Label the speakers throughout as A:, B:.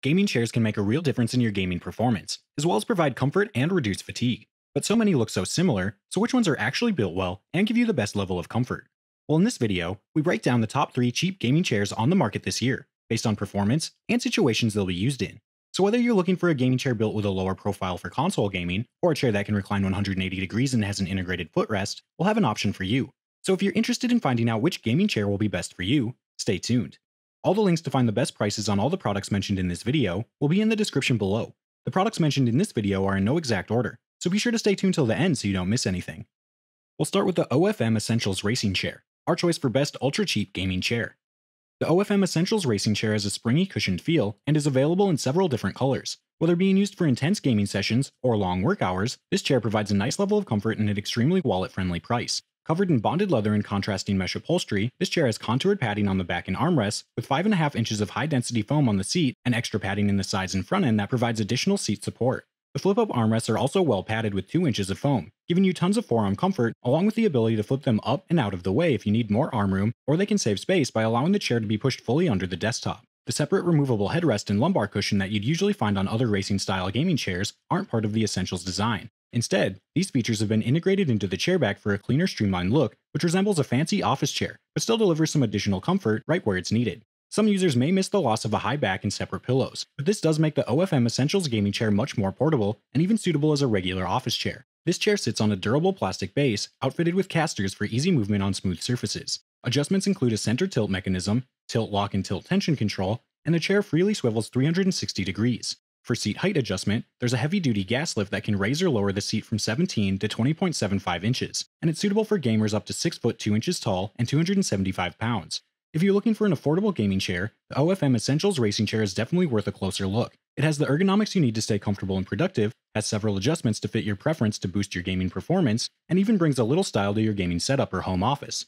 A: Gaming chairs can make a real difference in your gaming performance, as well as provide comfort and reduce fatigue. But so many look so similar, so which ones are actually built well and give you the best level of comfort? Well, in this video, we break down the top 3 cheap gaming chairs on the market this year, based on performance and situations they'll be used in. So whether you're looking for a gaming chair built with a lower profile for console gaming, or a chair that can recline 180 degrees and has an integrated footrest, we'll have an option for you. So if you're interested in finding out which gaming chair will be best for you, stay tuned. All the links to find the best prices on all the products mentioned in this video will be in the description below. The products mentioned in this video are in no exact order, so be sure to stay tuned till the end so you don't miss anything. We'll start with the OFM Essentials Racing Chair, our choice for best ultra cheap gaming chair. The OFM Essentials Racing Chair has a springy cushioned feel and is available in several different colors. Whether being used for intense gaming sessions or long work hours, this chair provides a nice level of comfort and an extremely wallet-friendly price. Covered in bonded leather and contrasting mesh upholstery, this chair has contoured padding on the back and armrests, with 5.5 inches of high-density foam on the seat and extra padding in the sides and front end that provides additional seat support. The flip-up armrests are also well padded with 2 inches of foam, giving you tons of forearm comfort, along with the ability to flip them up and out of the way if you need more arm room, or they can save space by allowing the chair to be pushed fully under the desktop. The separate removable headrest and lumbar cushion that you'd usually find on other racing-style gaming chairs aren't part of the Essentials design. Instead, these features have been integrated into the chair back for a cleaner, streamlined look, which resembles a fancy office chair, but still delivers some additional comfort right where it's needed. Some users may miss the loss of a high back and separate pillows, but this does make the OFM Essentials gaming chair much more portable and even suitable as a regular office chair. This chair sits on a durable plastic base, outfitted with casters for easy movement on smooth surfaces. Adjustments include a center tilt mechanism, tilt lock and tilt tension control, and the chair freely swivels 360 degrees. For seat height adjustment, there's a heavy-duty gas lift that can raise or lower the seat from 17 to 20.75 inches, and it's suitable for gamers up to 6 foot 2 inches tall and 275 pounds. If you're looking for an affordable gaming chair, the OFM Essentials Racing Chair is definitely worth a closer look. It has the ergonomics you need to stay comfortable and productive, has several adjustments to fit your preference to boost your gaming performance, and even brings a little style to your gaming setup or home office.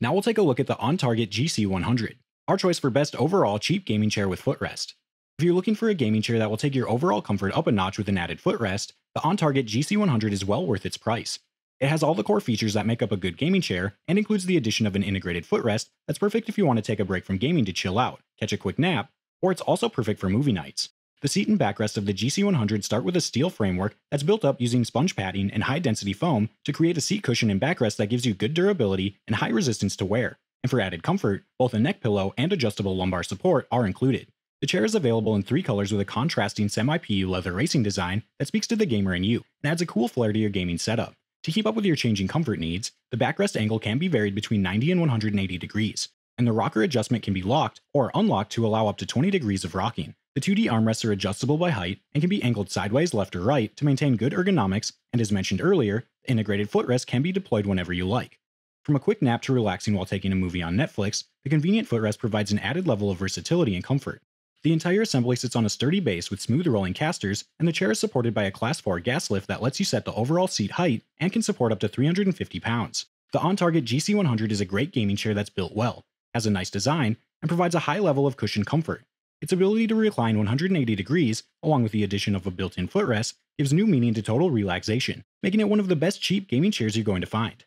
A: Now we'll take a look at the OnTarget GC100, our choice for best overall cheap gaming chair with footrest. If you're looking for a gaming chair that will take your overall comfort up a notch with an added footrest, the OnTarget GC100 is well worth its price. It has all the core features that make up a good gaming chair, and includes the addition of an integrated footrest that's perfect if you want to take a break from gaming to chill out, catch a quick nap, or it's also perfect for movie nights. The seat and backrest of the GC100 start with a steel framework that's built up using sponge padding and high density foam to create a seat cushion and backrest that gives you good durability and high resistance to wear. And for added comfort, both a neck pillow and adjustable lumbar support are included. The chair is available in three colors with a contrasting semi-PU leather racing design that speaks to the gamer in you and adds a cool flair to your gaming setup. To keep up with your changing comfort needs, the backrest angle can be varied between 90 and 180 degrees, and the rocker adjustment can be locked or unlocked to allow up to 20 degrees of rocking. The 2D armrests are adjustable by height and can be angled sideways, left, or right to maintain good ergonomics, and as mentioned earlier, the integrated footrest can be deployed whenever you like. From a quick nap to relaxing while taking a movie on Netflix, the convenient footrest provides an added level of versatility and comfort. The entire assembly sits on a sturdy base with smooth rolling casters, and the chair is supported by a Class 4 gas lift that lets you set the overall seat height and can support up to 350 pounds. The OnTarget GC100 is a great gaming chair that's built well, has a nice design, and provides a high level of cushion comfort. Its ability to recline 180 degrees, along with the addition of a built-in footrest, gives new meaning to total relaxation, making it one of the best cheap gaming chairs you're going to find.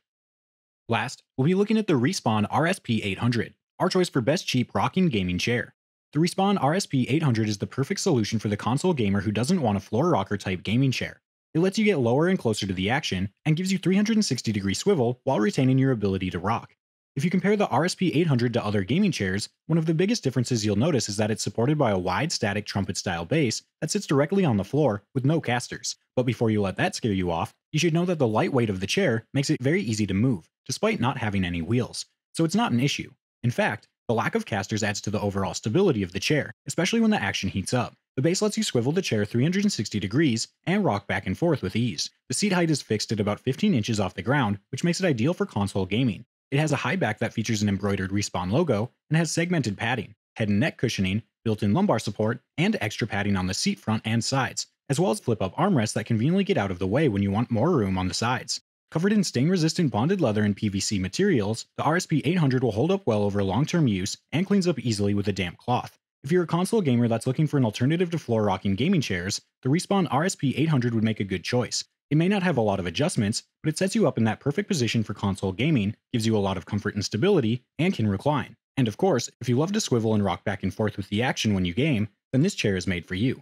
A: Last, we'll be looking at the Respawn RSP 800, our choice for best cheap rocking gaming chair. The Respawn RSP 800 is the perfect solution for the console gamer who doesn't want a floor rocker type gaming chair. It lets you get lower and closer to the action, and gives you 360 degree swivel while retaining your ability to rock. If you compare the RSP 800 to other gaming chairs, one of the biggest differences you'll notice is that it's supported by a wide static trumpet style base that sits directly on the floor with no casters. But before you let that scare you off, you should know that the light weight of the chair makes it very easy to move, despite not having any wheels. So it's not an issue. In fact, the lack of casters adds to the overall stability of the chair, especially when the action heats up. The base lets you swivel the chair 360 degrees and rock back and forth with ease. The seat height is fixed at about 15 inches off the ground, which makes it ideal for console gaming. It has a high back that features an embroidered Respawn logo and has segmented padding, head and neck cushioning, built-in lumbar support, and extra padding on the seat front and sides, as well as flip-up armrests that conveniently get out of the way when you want more room on the sides. Covered in stain-resistant bonded leather and PVC materials, the RSP 800 will hold up well over long-term use and cleans up easily with a damp cloth. If you're a console gamer that's looking for an alternative to floor rocking gaming chairs, the Respawn RSP 800 would make a good choice. It may not have a lot of adjustments, but it sets you up in that perfect position for console gaming, gives you a lot of comfort and stability, and can recline. And of course, if you love to swivel and rock back and forth with the action when you game, then this chair is made for you.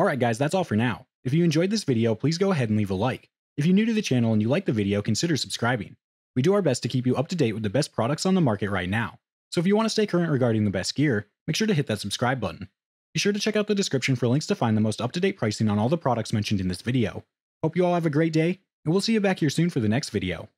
A: Alright guys, that's all for now. If you enjoyed this video, please go ahead and leave a like. If you're new to the channel and you like the video, consider subscribing. We do our best to keep you up to date with the best products on the market right now. So if you want to stay current regarding the best gear, make sure to hit that subscribe button. Be sure to check out the description for links to find the most up-to-date pricing on all the products mentioned in this video. Hope you all have a great day, and we'll see you back here soon for the next video.